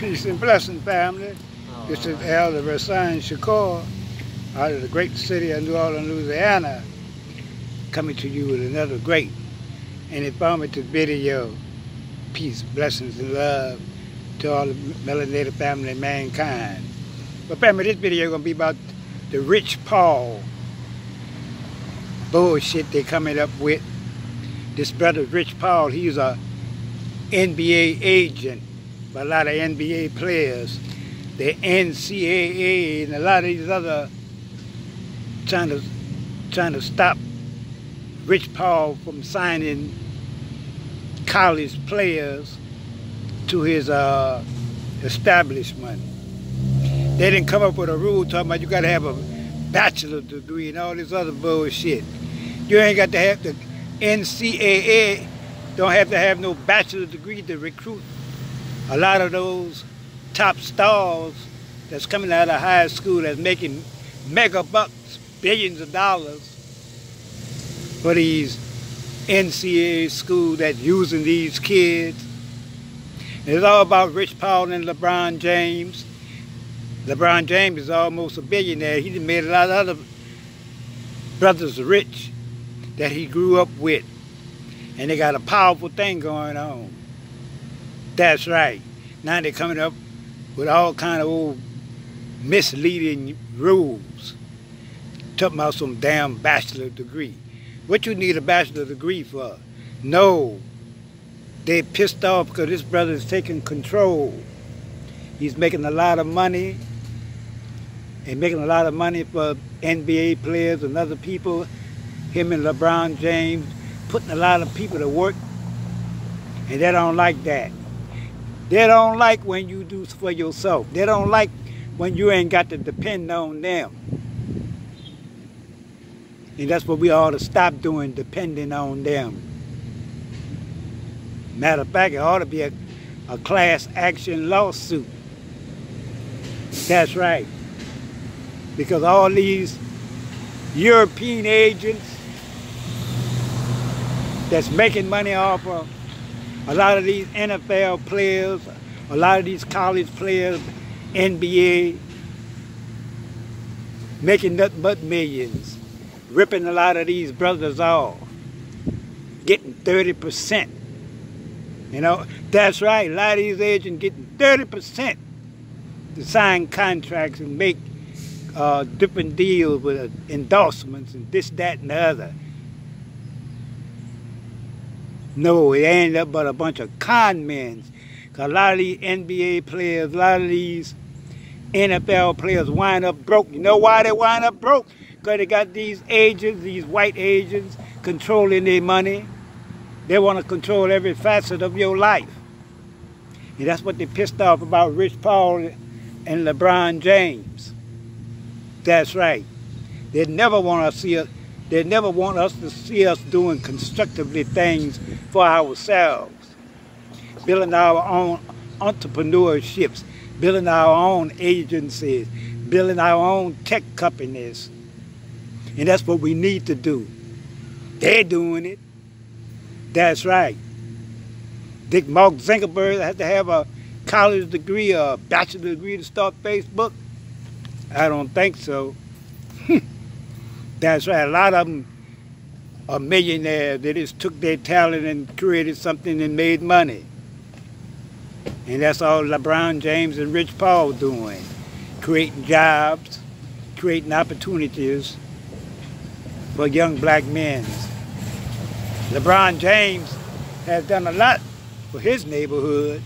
Peace and blessing, family. Oh, this is Elder Rahson Shakur out of the great city of New Orleans, Louisiana, coming to you with another great and informative video. Peace, blessings, and love to all the melanated family and mankind. But family, this video is going to be about the Rich Paul bullshit they're coming up with. This brother, Rich Paul, he's a NBA agent for a lot of NBA players. The NCAA and a lot of these other trying to trying to stop Rich Paul from signing college players to his uh, establishment. They didn't come up with a rule talking about you got to have a bachelor's degree and all this other bullshit. You ain't got to have the NCAA don't have to have no bachelor's degree to recruit a lot of those top stars that's coming out of high school that's making mega bucks, billions of dollars for these NCAA schools that's using these kids. It's all about Rich Paul and LeBron James. LeBron James is almost a billionaire. He made a lot of other brothers rich that he grew up with. And they got a powerful thing going on. That's right. Now they're coming up with all kind of old misleading rules. Talking about some damn bachelor degree. What you need a bachelor degree for? No. They pissed off because this brother is taking control. He's making a lot of money and making a lot of money for NBA players and other people. Him and LeBron James putting a lot of people to work and they don't like that. They don't like when you do for yourself. They don't like when you ain't got to depend on them. And that's what we ought to stop doing, depending on them. Matter of fact, it ought to be a, a class action lawsuit. That's right. Because all these European agents that's making money off of a lot of these NFL players, a lot of these college players, NBA, making nothing but millions, ripping a lot of these brothers off, getting 30%. You know, that's right, a lot of these agents getting 30% to sign contracts and make uh, different deals with endorsements and this, that, and the other. No, it ain't up but a bunch of con men. Cause a lot of these NBA players, a lot of these NFL players wind up broke. You know why they wind up broke? Because they got these agents, these white agents, controlling their money. They want to control every facet of your life. And that's what they pissed off about Rich Paul and LeBron James. That's right. They never want to see us they never want us to see us doing constructively things for ourselves, building our own entrepreneurships, building our own agencies, building our own tech companies. And that's what we need to do. They're doing it. That's right. Think Mark Zuckerberg had to have a college degree a bachelor degree to start Facebook? I don't think so. That's right. A lot of them are millionaires. They just took their talent and created something and made money. And that's all LeBron James and Rich Paul doing. Creating jobs, creating opportunities for young black men. LeBron James has done a lot for his neighborhood,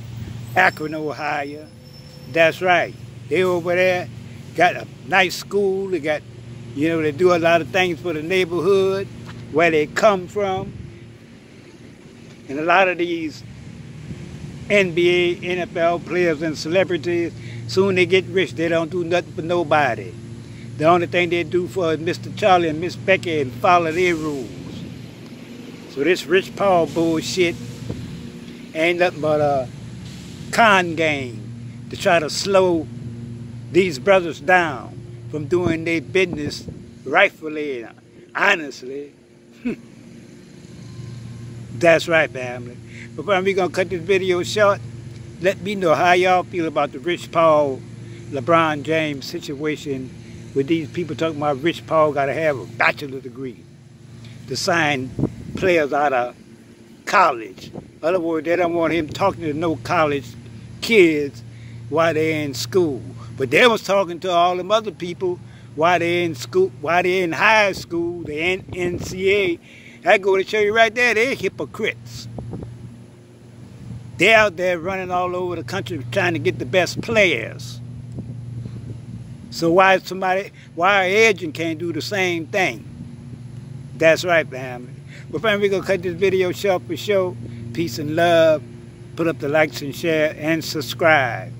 Akron, Ohio. That's right. They over there got a nice school, they got you know, they do a lot of things for the neighborhood, where they come from. And a lot of these NBA, NFL players and celebrities, soon they get rich, they don't do nothing for nobody. The only thing they do for is Mr. Charlie and Miss Becky and follow their rules. So this Rich Paul bullshit ain't nothing but a con game to try to slow these brothers down from doing their business rightfully and honestly. That's right, family. But we're going to cut this video short. let me know how y'all feel about the Rich Paul, LeBron James situation with these people talking about Rich Paul got to have a bachelor degree to sign players out of college. In other words, they don't want him talking to no college kids while they're in school. But they was talking to all them other people while they're in school, while they're in high school, the NCA. I go to show you right there, they're hypocrites. They're out there running all over the country trying to get the best players. So why somebody, why agent can't do the same thing? That's right, family. But family, we're to cut this video short for show. Peace and love. Put up the likes and share and subscribe.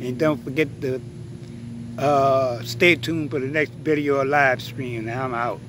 And don't forget to uh, stay tuned for the next video or live stream. I'm out.